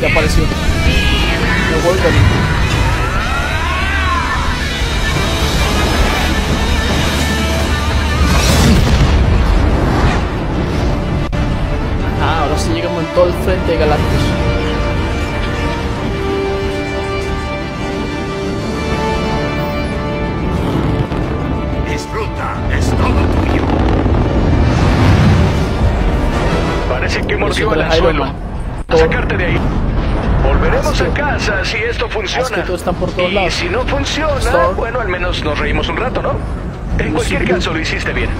ya apareció. Me. Ah, ahora sí llegamos en todo el frente de Galactus. Disfruta, es todo tuyo. Parece que mordió el anzuelo. A sacarte de ahí. Volveremos a casa si esto funciona. es que todos están por todos y lados. si no funciona, bueno, al menos nos reímos un rato, ¿no? En cualquier caso, lo hiciste bien.